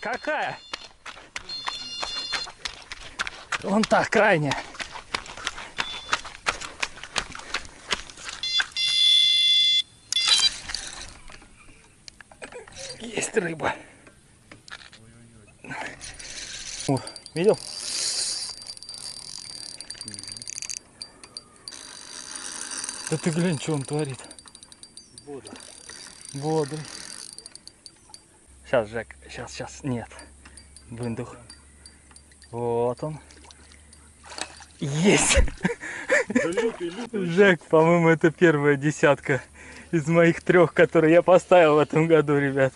Какая? Вон та крайняя. Есть рыба. О, видел? Да ты глянь, что он творит. Вода. Бодрый. Сейчас, Жек, сейчас, сейчас, нет. Выдох. Вот он. Есть! Да лютый, лютый. Жек, по-моему, это первая десятка из моих трех, которые я поставил в этом году, ребят.